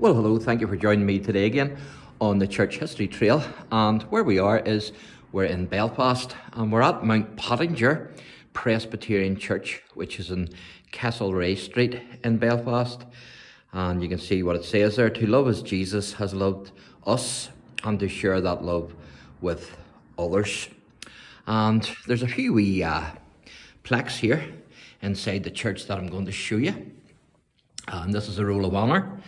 Well, hello, thank you for joining me today again on the Church History Trail. And where we are is we're in Belfast and we're at Mountpottinger Presbyterian Church, which is in Castlereagh Street in Belfast. And you can see what it says there to love as Jesus has loved us and to share that love with others. And there's a few wee uh, plaques here inside the church that I'm going to show you. And this is a roll of honour.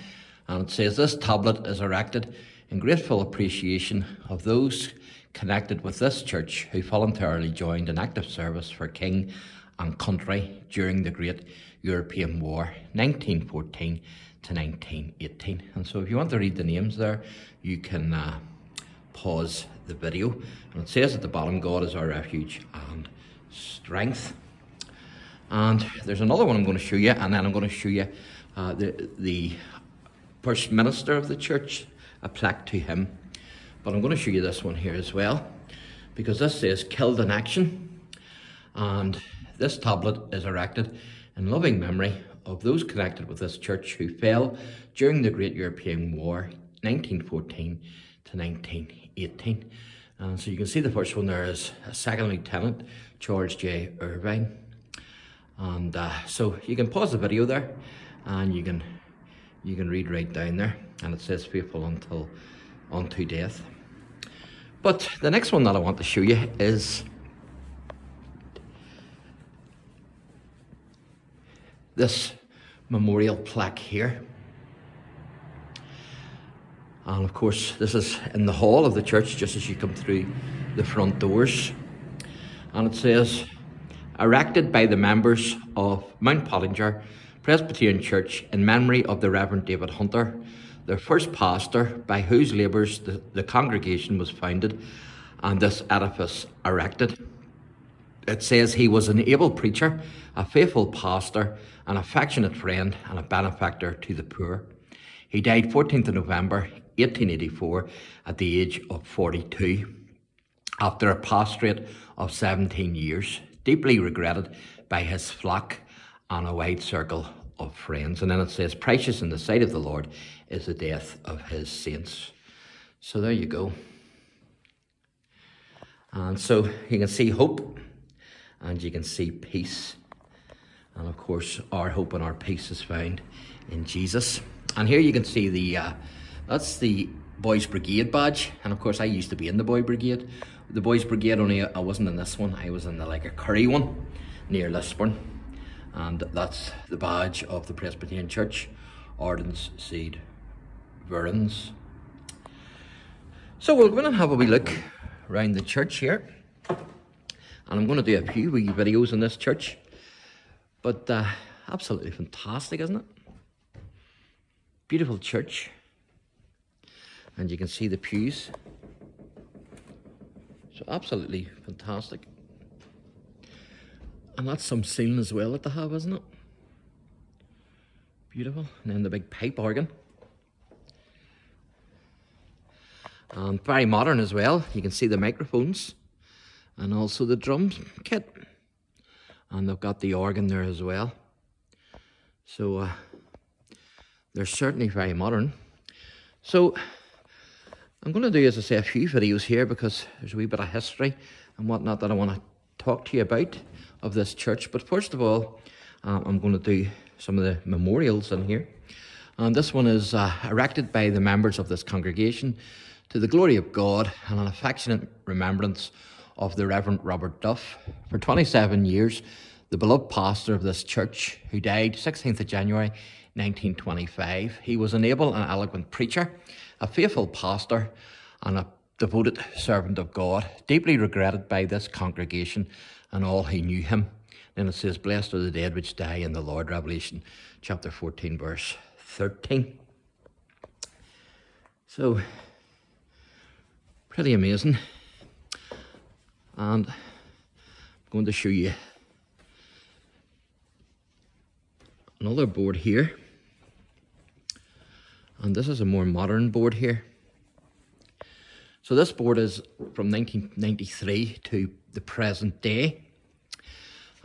And it says this tablet is erected in grateful appreciation of those connected with this church who voluntarily joined in active service for King and country during the Great European War, 1914 to 1918. And so, if you want to read the names there, you can uh, pause the video. And it says at the bottom, God is our refuge and strength. And there's another one I'm going to show you, and then I'm going to show you uh, the, the first minister of the church, a plaque to him. But I'm going to show you this one here as well, because this says killed in action. And this tablet is erected in loving memory of those connected with this church who fell during the Great European War, 1914 to 1918. And so you can see the first one there is a second lieutenant, George J. Irvine. And uh, so you can pause the video there and you can you can read right down there and it says faithful until unto death. But the next one that I want to show you is this memorial plaque here. And of course, this is in the hall of the church just as you come through the front doors. And it says, erected by the members of Mountpottinger Presbyterian Church in memory of the Reverend David Hunter, their first pastor, by whose labours the, the congregation was founded and this edifice erected. It says he was an able preacher, a faithful pastor, an affectionate friend, and a benefactor to the poor. He died 14th of November 1884 at the age of 42 after a pastorate of 17 years, deeply regretted by his flock and a wide circle of friends. And then it says, Precious in the sight of the Lord is the death of his saints. So there you go. And so you can see hope and you can see peace. And of course, our hope and our peace is found in Jesus. And here you can see the uh, that's the Boys Brigade badge. And of course, I used to be in the Boy Brigade. The Boys Brigade, only I wasn't in this one, I was in the Legacurry one near Lisburn and that's the badge of the Presbyterian Church, Ardens sed virens. So we're going to have a wee look around the church here, and I'm going to do a few wee videos in this church, but uh, absolutely fantastic, isn't it? Beautiful church, and you can see the pews. So absolutely fantastic. And that's some ceiling as well that they have, isn't it? Beautiful. And then the big pipe organ. And very modern as well. You can see the microphones and also the drum kit. And they've got the organ there as well. So uh, they're certainly very modern. So I'm going to do, as I say, a few videos here because there's a wee bit of history and whatnot that I want to talk to you about of this church. But first of all, uh, I'm going to do some of the memorials in here. And this one is uh, erected by the members of this congregation to the glory of God and an affectionate remembrance of the Reverend Robert Duff. For 27 years, the beloved pastor of this church, who died 16th of January 1925. He was an able and eloquent preacher, a faithful pastor, and a devoted servant of God, deeply regretted by this congregation and all who knew him. Then it says, Blessed are the dead which die in the Lord, Revelation chapter 14, verse 13. So, pretty amazing. And I'm going to show you another board here. And this is a more modern board here. So this board is from 1993 to the present day.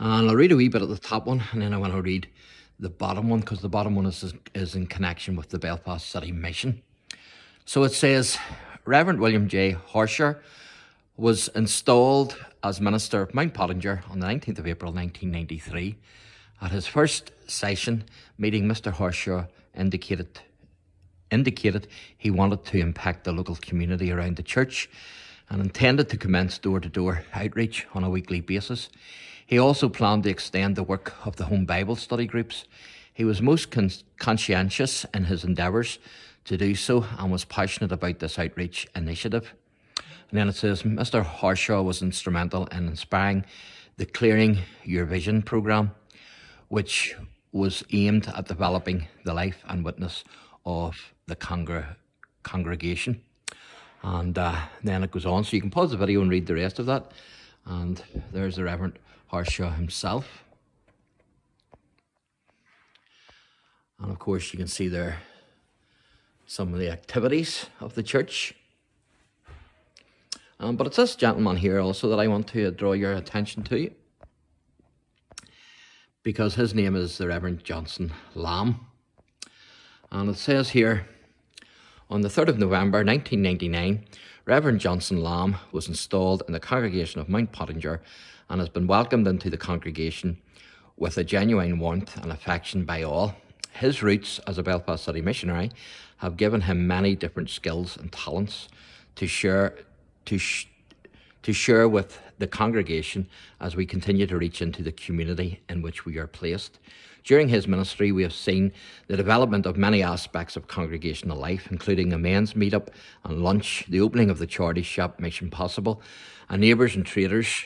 And I'll read a wee bit at the top one, and then I want to read the bottom one because the bottom one is, is in connection with the Belfast City Mission. So it says Reverend William J. Horshaw was installed as Minister of Mountpottinger on the 19th of April 1993. At his first session meeting, Mr. Horshaw indicated indicated he wanted to impact the local community around the church and intended to commence door to door outreach on a weekly basis. He also planned to extend the work of the home Bible study groups. He was most con- conscientious in his endeavours to do so and was passionate about this outreach initiative. And then it says Mr. Horshaw was instrumental in inspiring the Clearing Your Vision programme, which was aimed at developing the life and witness of the congr- congregation. And uh, then it goes on, so you can pause the video and read the rest of that. And there's the Reverend Horshaw himself. And of course, you can see there some of the activities of the church. Um, but it's this gentleman here also that I want to draw your attention to because his name is the Reverend Johnson Lamb. And it says here, on the 3rd of November 1999, Reverend Johnson Lamb was installed in the congregation of Mountpottinger and has been welcomed into the congregation with a genuine warmth and affection by all. His roots as a Belfast City missionary have given him many different skills and talents to share to sh- to share with the congregation as we continue to reach into the community in which we are placed. During his ministry, we have seen the development of many aspects of congregational life, including a men's meetup and lunch, the opening of the charity shop Mission Possible, a neighbours and traders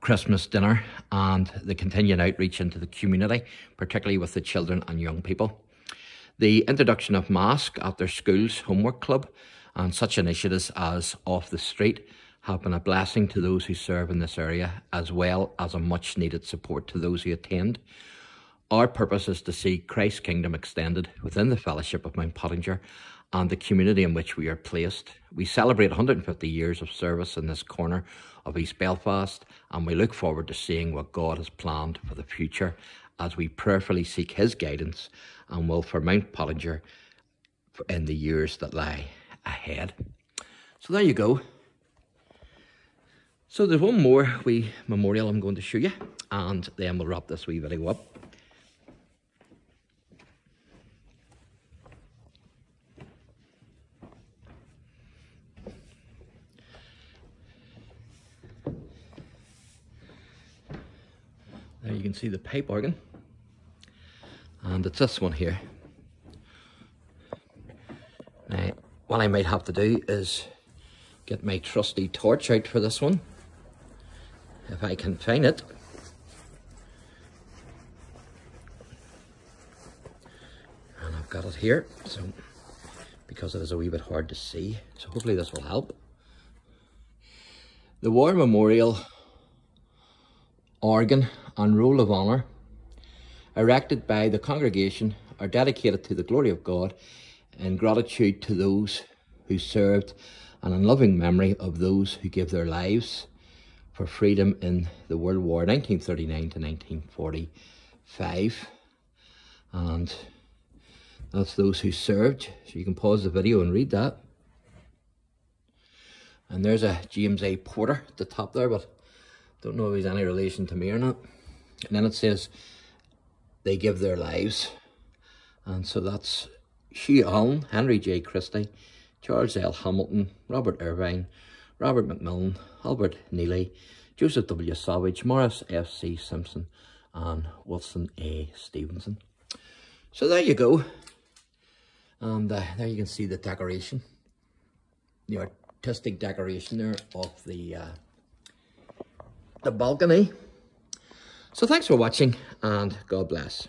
Christmas dinner, and the continuing outreach into the community, particularly with the children and young people the introduction of Mask their schools homework club and such initiatives as Off the Street have been a blessing to those who serve in this area as well as a much needed support to those who attend. Our purpose is to see Christ's kingdom extended within the fellowship of Mountpottinger and the community in which we are placed. We celebrate 150 years of service in this corner of East Belfast and we look forward to seeing what God has planned for the future as we prayerfully seek His guidance and will for Mountpottinger in the years that lie ahead. So there you go. So there's one more wee memorial I'm going to show you, and then we'll wrap this wee video up. There you can see the pipe organ and it's this one here. Now, what I might have to do is get my trusty torch out for this one, if I can find it. And I've got it here, so because it is a wee bit hard to see, so hopefully this will help. The War Memorial organ and Roll of Honour erected by the congregation are dedicated to the glory of God in gratitude to those who served and in loving memory of those who gave their lives for freedom in the World War 1939 to 1945. And that's those who served. So you can pause the video and read that. And there's a James A. Porter at the top there, but don't know if he's any relation to me or not. And then it says, they give their lives. And so that's Hugh Allen, Henry J. Christie, Charles L. Hamilton, Robert Irvine, Robert McMillan, Albert Neely, Joseph W. Savage, Morris F. C. Simpson, and Wilson A. Stevenson. So there you go. And uh, there you can see the decoration, the artistic decoration there of the uh, the balcony. So thanks for watching and God bless.